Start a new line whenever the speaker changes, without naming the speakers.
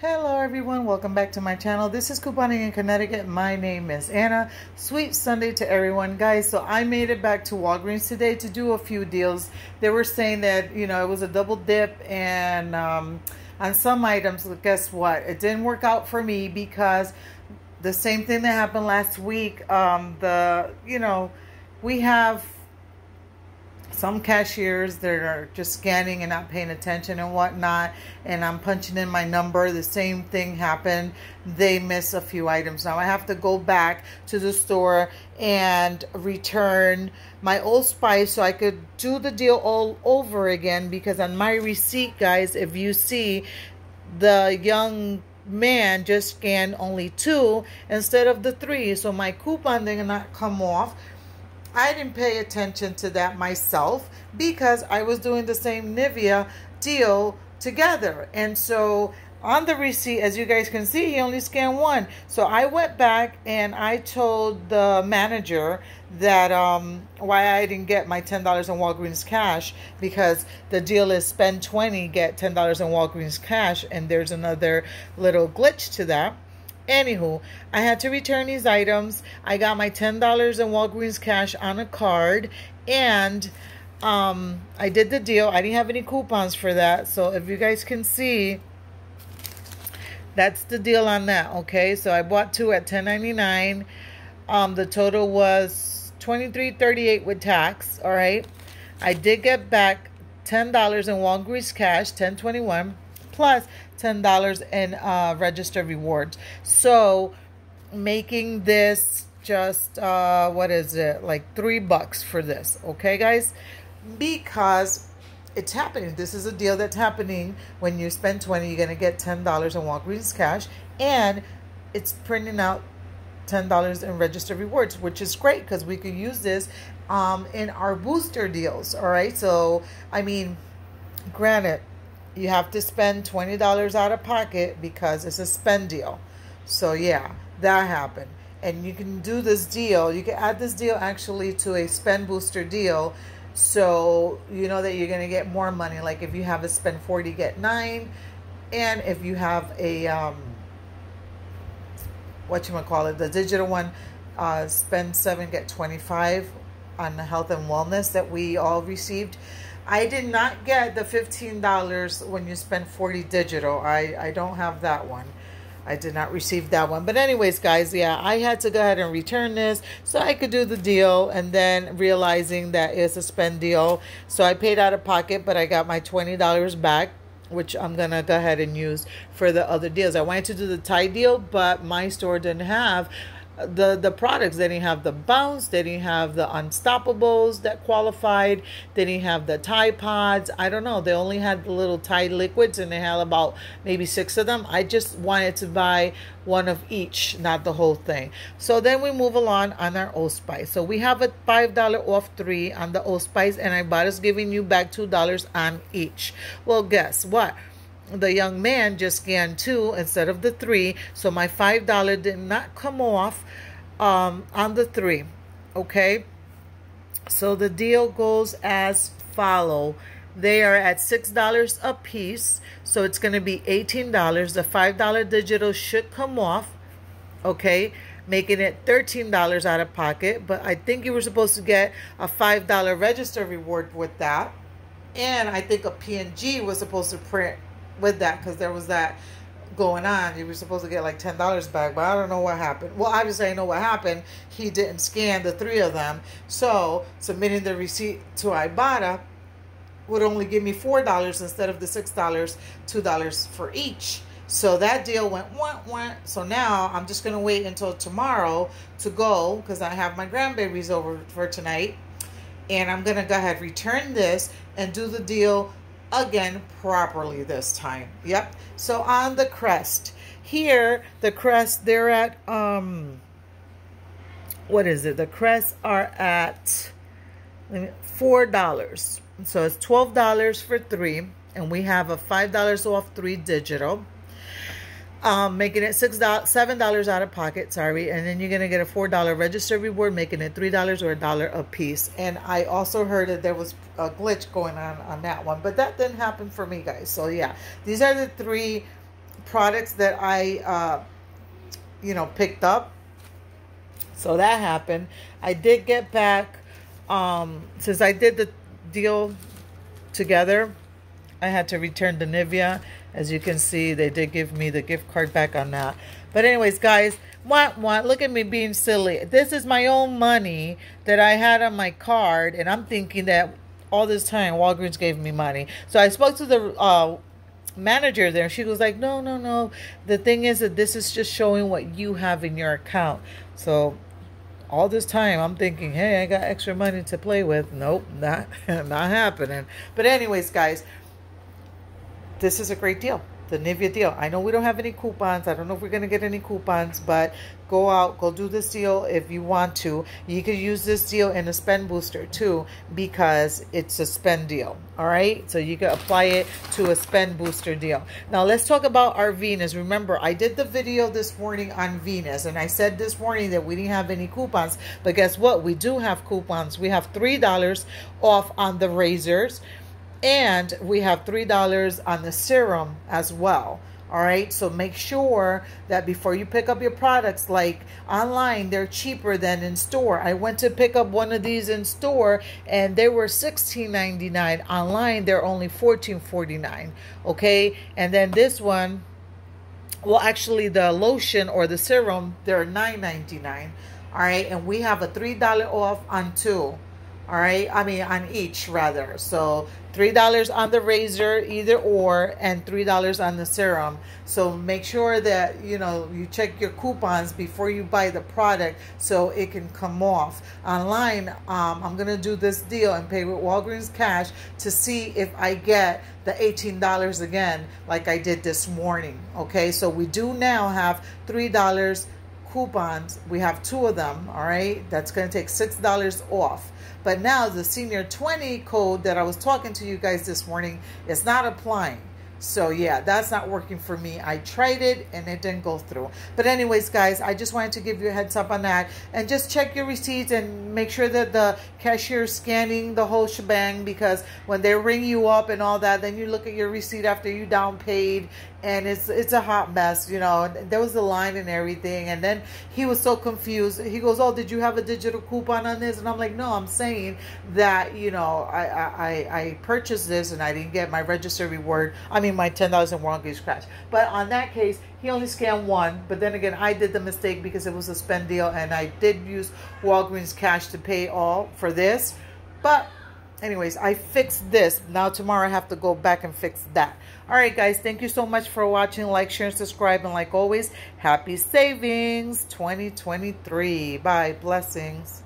Hello everyone, welcome back to my channel. This is Couponing in Connecticut. My name is Anna. Sweet Sunday to everyone. Guys, so I made it back to Walgreens today to do a few deals. They were saying that, you know, it was a double dip and um, on some items, guess what? It didn't work out for me because the same thing that happened last week, um, the, you know, we have some cashiers that are just scanning and not paying attention and whatnot and i'm punching in my number the same thing happened. They miss a few items. Now i have to go back to the store and return my old spice so i could do the deal all over again because on my receipt guys if you see the young man just scanned only two instead of the three so my coupon did not come off I didn't pay attention to that myself because I was doing the same Nivea deal together. And so on the receipt, as you guys can see, he only scanned one. So I went back and I told the manager that um, why I didn't get my $10 in Walgreens cash because the deal is spend 20, get $10 in Walgreens cash. And there's another little glitch to that. Anywho, I had to return these items. I got my $10 in Walgreens cash on a card and um, I did the deal. I didn't have any coupons for that. So if you guys can see, that's the deal on that. Okay, so I bought two at $10.99. Um, the total was $23.38 with tax. All right, I did get back $10 in Walgreens cash, 1021 plus $10 in uh, register rewards. So making this just, uh, what is it, like three bucks for this. Okay, guys? Because it's happening. This is a deal that's happening. When you spend 20 you're going to get $10 in Walgreens cash. And it's printing out $10 in register rewards, which is great because we could use this um, in our booster deals. All right. So, I mean, granted, you have to spend $20 out of pocket because it's a spend deal. So yeah, that happened. And you can do this deal. You can add this deal actually to a spend booster deal. So you know that you're going to get more money. Like if you have a spend 40, get 9. And if you have a, um, what you might call it, the digital one, uh, spend 7, get 25 on the health and wellness that we all received. I did not get the $15 when you spend 40 digital. I, I don't have that one. I did not receive that one. But anyways, guys, yeah, I had to go ahead and return this so I could do the deal and then realizing that it's a spend deal. So I paid out of pocket, but I got my $20 back which I'm going to go ahead and use for the other deals. I wanted to do the Tide deal, but my store didn't have the the products. They didn't have the bounce. They didn't have the unstoppables that qualified. They didn't have the Tide Pods. I don't know. They only had the little Tide liquids, and they had about maybe six of them. I just wanted to buy one of each, not the whole thing. So then we move along on our Old Spice. So we have a five dollar off three on the Old Spice, and I bought us giving you back two dollars on each. Well, guess what? The young man just scanned two instead of the three. So my $5 did not come off um, on the three. Okay. So the deal goes as follow. They are at $6 a piece. So it's going to be $18. The $5 digital should come off. Okay. Making it $13 out of pocket. But I think you were supposed to get a $5 register reward with that. And I think a P&G was supposed to print with that because there was that going on. You were supposed to get like ten dollars back, but I don't know what happened. Well, obviously I know what happened. He didn't scan the three of them, so submitting the receipt to Ibotta would only give me four dollars instead of the six dollars, two dollars for each. So that deal went went went. So now I'm just gonna wait until tomorrow to go because I have my grandbabies over for tonight, and I'm gonna go ahead return this and do the deal again properly this time. Yep. So on the crest. Here, the crest, they're at, um, what is it? The crests are at $4. So it's $12 for three. And we have a $5 off three digital um, making it six dollars, seven dollars out of pocket. Sorry, and then you're gonna get a four dollar register reward, making it three dollars or a dollar a piece. And I also heard that there was a glitch going on on that one, but that didn't happen for me, guys. So yeah, these are the three products that I, uh, you know, picked up. So that happened. I did get back, um, since I did the deal together, I had to return the Nivea. As you can see, they did give me the gift card back on that. But anyways, guys, what, what, look at me being silly. This is my own money that I had on my card, and I'm thinking that all this time Walgreens gave me money. So I spoke to the uh, manager there. She was like, no, no, no. The thing is that this is just showing what you have in your account. So all this time I'm thinking, hey, I got extra money to play with. Nope, not not happening. But anyways, guys, this is a great deal the Nivea deal. I know we don't have any coupons. I don't know if we're going to get any coupons, but go out, go do this deal if you want to. You can use this deal in a spend booster too because it's a spend deal. All right. So you can apply it to a spend booster deal. Now let's talk about our Venus. Remember, I did the video this morning on Venus and I said this morning that we didn't have any coupons, but guess what? We do have coupons. We have $3 off on the razors and we have $3 on the serum as well. All right, so make sure that before you pick up your products, like online, they're cheaper than in store. I went to pick up one of these in store and they were $16.99. Online, they're only $14.49. Okay, and then this one, well, actually, the lotion or the serum, they're $9.99. All right, and we have a $3 off on two all right i mean on each rather. So three dollars on the razor either or and three dollars on the serum. So make sure that you know you check your coupons before you buy the product so it can come off. Online um, i'm gonna do this deal and pay with walgreens cash to see if i get the $18 again like i did this morning okay? So we do now have three dollars coupons we have two of them all right that's going to take six dollars off but now the senior 20 code that I was talking to you guys this morning is not applying. So yeah, that's not working for me. I tried it and it didn't go through. But anyways, guys, I just wanted to give you a heads up on that. And just check your receipts and make sure that the cashier is scanning the whole shebang because when they ring you up and all that, then you look at your receipt after you down paid and it's it's a hot mess you know. There was a line and everything and then he was so confused. He goes oh did you have a digital coupon on this? And i'm like no i'm saying that you know i i i purchased this and i didn't get my register reward. I mean my ten thousand wonky scratch but on that case he only scanned one but then again i did the mistake because it was a spend deal and i did use walgreens cash to pay all for this. But anyways i fixed this. Now tomorrow i have to go back and fix that. All right guys thank you so much for watching. Like share and subscribe. And like always happy savings 2023 bye. Blessings